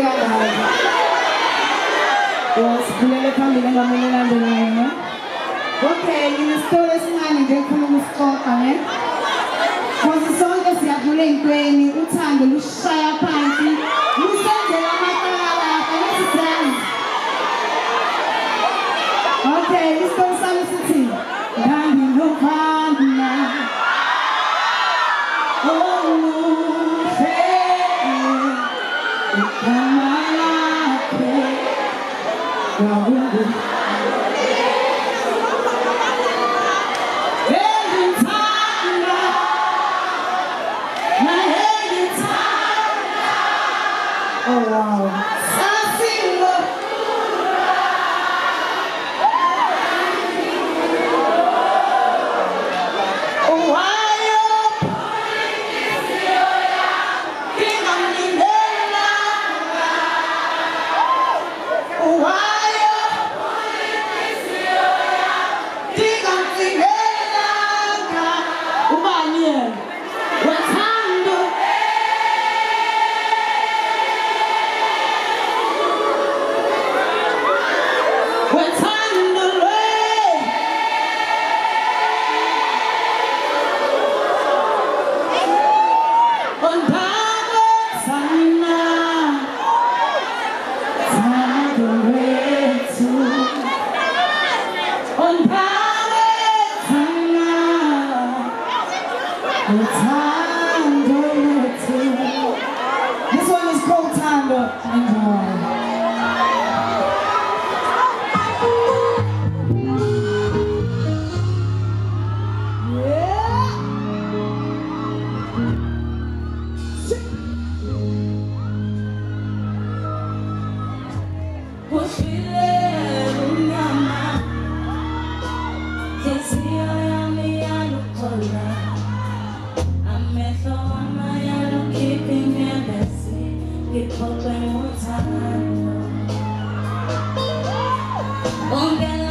kangaka yasibulele phambili engameni elandelayo ne okay nginesitolo esincane nje ngifuna ukusixoxa ne Ngoba sonke siyadlula ey'ntweni uthando 我们。